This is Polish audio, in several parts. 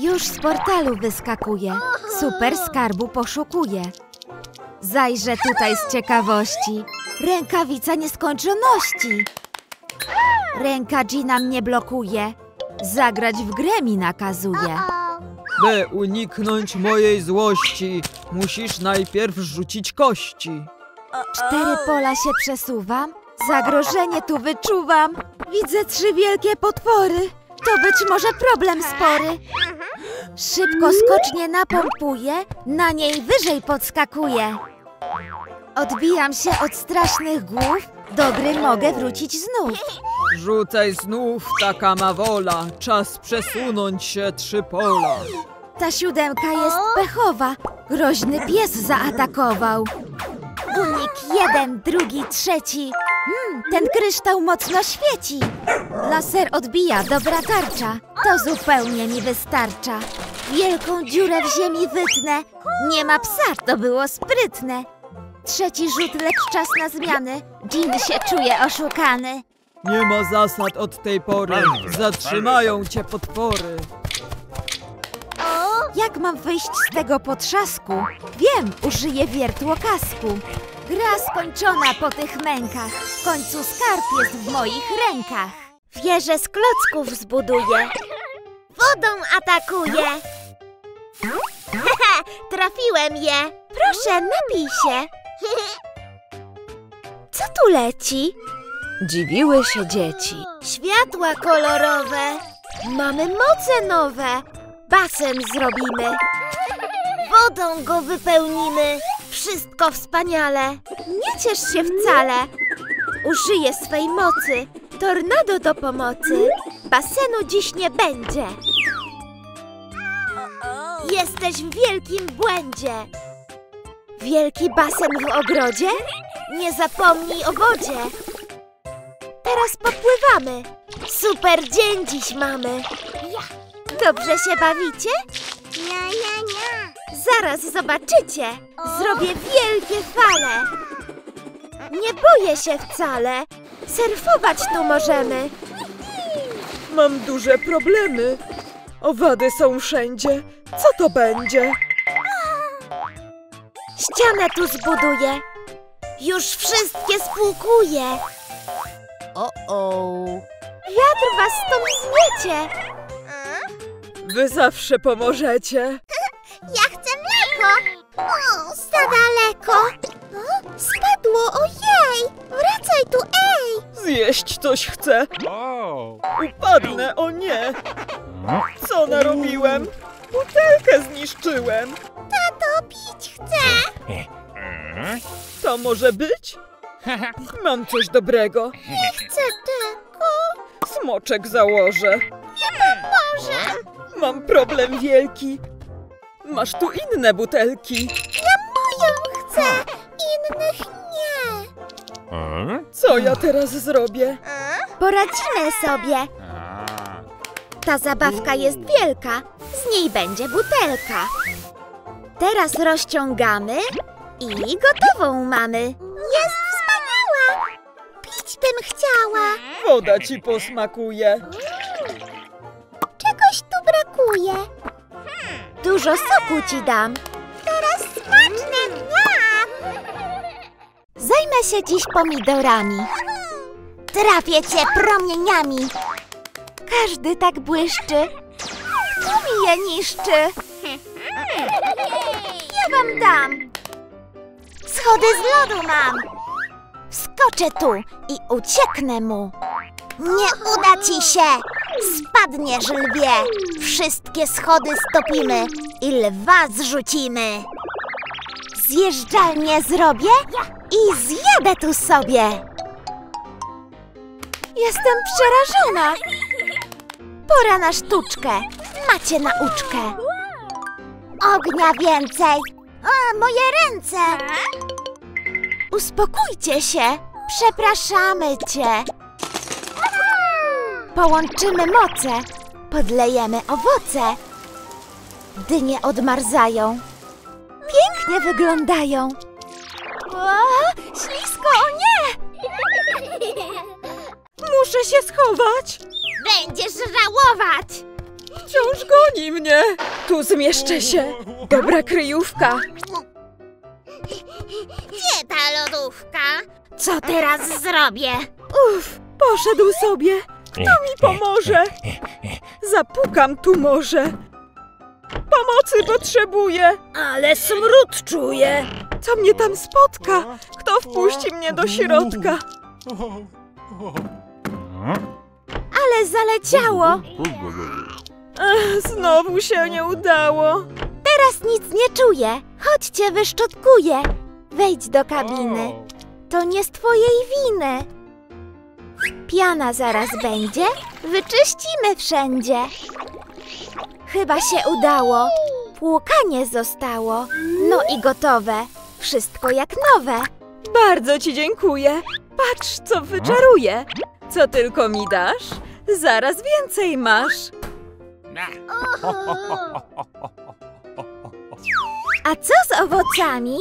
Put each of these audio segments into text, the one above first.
Już z portalu wyskakuje. Super skarbu poszukuje. Zajrzę tutaj z ciekawości. Rękawica nieskończoności. Ręka Gina mnie blokuje. Zagrać w grę mi nakazuje. By uniknąć mojej złości, musisz najpierw rzucić kości. Cztery pola się przesuwam. Zagrożenie tu wyczuwam. Widzę trzy wielkie potwory. To być może problem spory. Szybko skocznie napompuję, na niej wyżej podskakuję. Odbijam się od strasznych głów, do gry mogę wrócić znów. Rzucaj znów, taka ma wola, czas przesunąć się trzy pola. Ta siódemka jest pechowa, groźny pies zaatakował. Unik jeden, drugi, trzeci. Hmm, ten kryształ mocno świeci. Laser odbija, dobra tarcza. To zupełnie mi wystarcza. Wielką dziurę w ziemi wytnę. Nie ma psa, to było sprytne. Trzeci rzut, lecz czas na zmiany. Jean się czuje oszukany. Nie ma zasad od tej pory, zatrzymają cię potwory. Jak mam wyjść z tego potrzasku? Wiem, użyję wiertłokasku. Gra skończona po tych mękach. W końcu skarb jest w moich rękach. Wieżę z klocków zbuduję. Wodą atakuję. Trafiłem je. Proszę, napij się. Co tu leci? Dziwiły się dzieci. Światła kolorowe. Mamy moce nowe. Basen zrobimy. Wodą go wypełnimy. Wszystko wspaniale. Nie ciesz się wcale. Użyję swej mocy. Tornado do pomocy. Basenu dziś nie będzie. Jesteś w wielkim błędzie. Wielki basen w ogrodzie? Nie zapomnij o wodzie. Teraz popływamy. Super dzień dziś mamy. Dobrze się bawicie? Nia, nia, nia. Zaraz zobaczycie. Zrobię wielkie fale. Nie boję się wcale. Surfować tu możemy. Mam duże problemy. Owady są wszędzie. Co to będzie? Ścianę tu zbuduję. Już wszystkie spłukuję. O-o. Wiatr was stąd zmiecie. Wy zawsze pomożecie. Ja chcę mleko. O, za daleko. O, spadło, ojej. Wracaj tu, ej. Zjeść coś chcę. Upadnę, o nie! Co narobiłem? Butelkę zniszczyłem. Tato, pić chcę. To może być? Mam coś dobrego. Chcę tylko. Smoczek założę. Mam problem wielki. Masz tu inne butelki. Moją chcę. Innych nie. Co ja teraz zrobię? Poradzimy sobie. Ta zabawka jest wielka. Z niej będzie butelka. Teraz rozciągamy i gotową mamy. Jest wspaniała. Pić bym chciała. Woda ci posmakuje. Dużo soku ci dam. Teraz smaczne dnia. Zajmę się dziś pomidorami. Trafię cię promieniami. Każdy tak błyszczy. Kto mi je niszczy? Ja wam dam. Schody z lodu mam. Wskoczę tu i ucieknę mu. Nie uda ci się! Spadniesz, lwie! Wszystkie schody stopimy i lwa zrzucimy! Zjeżdżalnię zrobię i zjadę tu sobie. Jestem przerażona. Pora na sztuczkę. Macie nauczkę. Ognia więcej! A, moje ręce! Uspokójcie się. Przepraszamy cię. Połączymy moce. Podlejemy owoce. Dynie odmarzają. Pięknie wyglądają. O, ślisko, o nie! Muszę się schować. Będziesz żałować! Wciąż goni mnie. Tu zmieszczę się. Dobra kryjówka. Gdzie ta lodówka? Co teraz zrobię? Uff, poszedł sobie. Kto mi pomoże? Zapukam tu może. Pomocy potrzebuję. Ale smród czuję. Co mnie tam spotka? Kto wpuści mnie do środka? Ale zaleciało. Ech, znowu się nie udało. Teraz nic nie czuję. Chodźcie, wyszczotkuję. Wejdź do kabiny. To nie z twojej winy. Piana zaraz będzie. Wyczyścimy wszędzie. Chyba się udało. Płukanie zostało. No i gotowe. Wszystko jak nowe. Bardzo ci dziękuję. Patrz, co wyczaruję. Co tylko mi dasz, zaraz więcej masz. A co z owocami?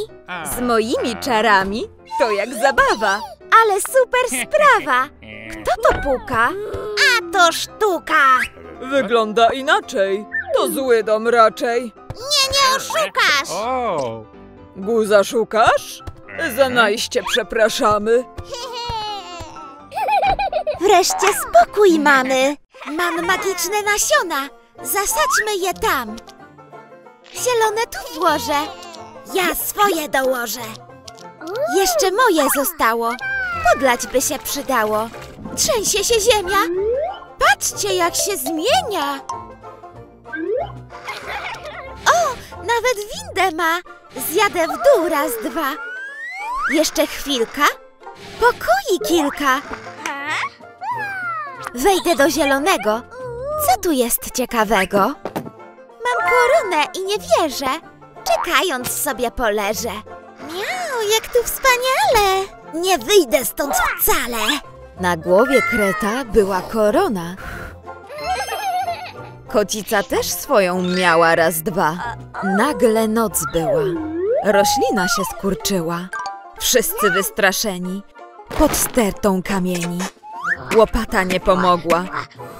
Z moimi czarami to jak zabawa. Ale super sprawa. Kto to puka? A to sztuka! Wygląda inaczej. To zły dom raczej. Nie, nie oszukasz! Guza szukasz? Za najście przepraszamy. Wreszcie spokój mamy. Mam magiczne nasiona. Zasadźmy je tam. Zielone tu włożę. Ja swoje dołożę. Jeszcze moje zostało. Podlać by się przydało. Trzęsie się ziemia. Patrzcie, jak się zmienia. O, nawet windę ma. Zjadę w dół raz, dwa. Jeszcze chwilka. Pokoi kilka. Wejdę do zielonego. Co tu jest ciekawego? Mam koronę i nie wierzę. Czekając sobie poleżę. Miau, jak tu wspaniale! Nie wyjdę stąd wcale. Na głowie kreta była korona. Kocica też swoją miała raz dwa. Nagle noc była. Roślina się skurczyła. Wszyscy wystraszeni. Pod stertą kamieni. Łopata nie pomogła.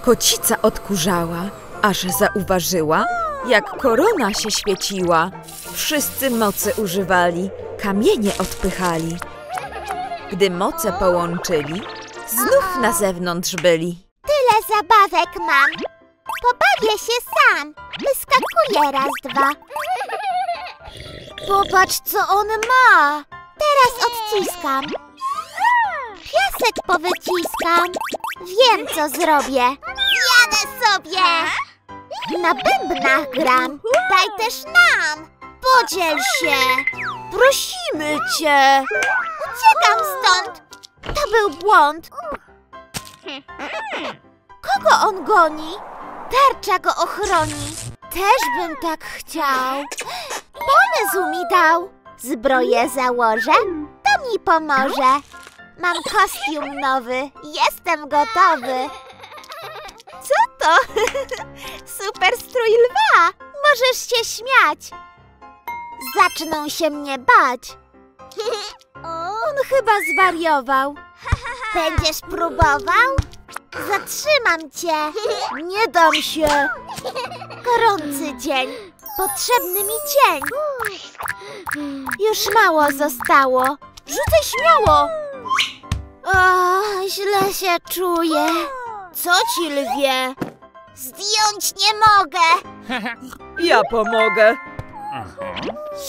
Kocica odkurzała, aż zauważyła, jak korona się świeciła. Wszyscy mocy używali, kamienie odpychali. Gdy moce połączyli, znów na zewnątrz byli. Tyle zabawek mam. Pobawię się sam. Wyskakuję raz, dwa. Popatrz, co on ma! Teraz odciskam. Piasek powyciskam. Wiem, co zrobię. Jadę sobie. Na bębnach gram. Daj też nam. Podziel się. Prosimy cię! Uciekam stąd. To był błąd. Kogo on goni? Tarcza go ochroni. Też bym tak chciał. Pomysł mi dał. Zbroję założę. To mi pomoże. Mam kostium nowy. Jestem gotowy. Co to? Super strój lwa! Możesz się śmiać. Zaczną się mnie bać. On chyba zwariował. Będziesz próbował? Zatrzymam cię. Nie dam się. Gorący dzień. Potrzebny mi cień. Już mało zostało. Rzucaj śmiało. O, źle się czuję. Co ci lwie? Zdjąć nie mogę. Ja pomogę.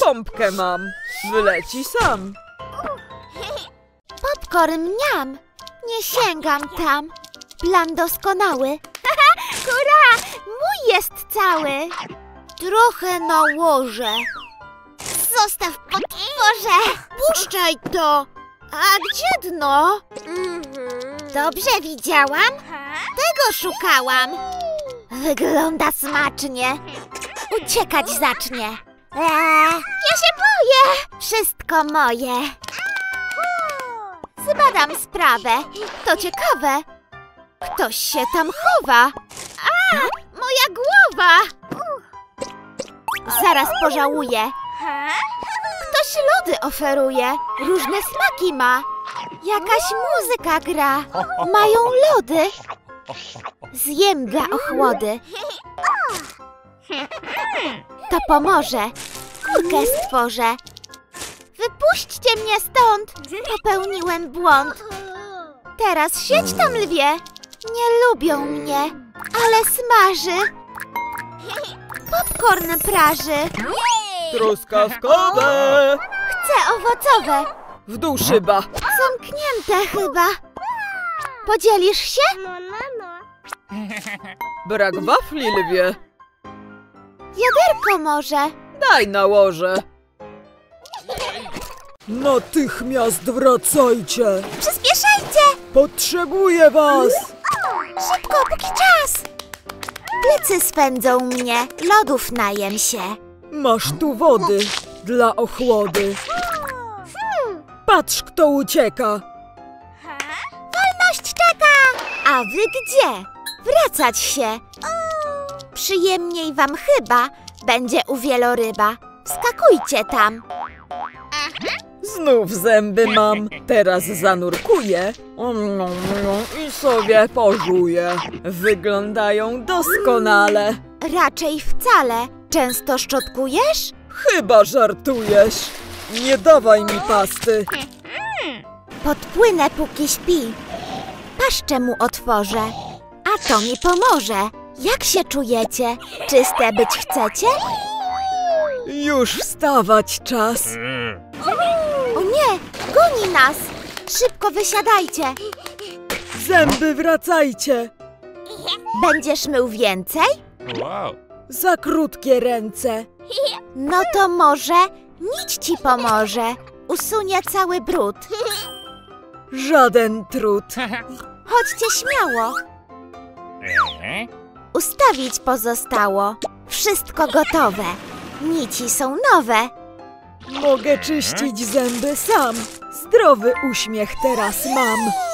Pompkę mam. Wyleci sam. Popcorn mniam. Nie sięgam tam. Plan doskonały. Hurra! Mój jest cały. Trochę nałożę. Zostaw potworze. Puszczaj to. A gdzie dno? Dobrze widziałam? Tego szukałam. Wygląda smacznie. Uciekać zacznie. Ja się boję. Wszystko moje. Zbadam sprawę. To ciekawe. Ktoś się tam chowa. A, moja głowa! Zaraz pożałuję. Ktoś lody oferuje. Różne smaki ma. Jakaś muzyka gra. Mają lody. Zjem dla ochłody. To pomoże. Kurkę stworzę. Wypuśćcie mnie stąd. Popełniłem błąd. Teraz siedź tam, lwie. Nie lubią mnie, ale smaży. Popcorn praży. Truskawkowe! Chcę owocowe. W dół szyba. Zamknięte chyba. Podzielisz się? Brak wafli, lwie. Wiaderko może. Daj nałożę. Natychmiast wracajcie! Przyspieszajcie! Potrzebuję was! Szybko, póki czas! Plecy swędzą mnie. Lodów najem się. Masz tu wody dla ochłody. Patrz, kto ucieka! Wolność czeka! A wy gdzie? Wracać się. Przyjemniej wam chyba będzie u wieloryba. Wskakujcie tam. Znów zęby mam. Teraz zanurkuję. I sobie pożuję. Wyglądają doskonale. Raczej wcale. Często szczotkujesz? Chyba żartujesz. Nie dawaj mi pasty. Podpłynę póki śpi. Paszczę mu otworzę. A to mi pomoże. Jak się czujecie? Czyste być chcecie? Już wstawać czas. O nie! Goni nas! Szybko wysiadajcie. Zęby wracajcie! Będziesz mył więcej? Wow. Za krótkie ręce! No to może nic ci pomoże. Usunie cały brud. Żaden trud! Chodźcie śmiało. Ustawić pozostało. Wszystko gotowe. Nici są nowe. Mogę czyścić zęby sam! Zdrowy uśmiech teraz mam!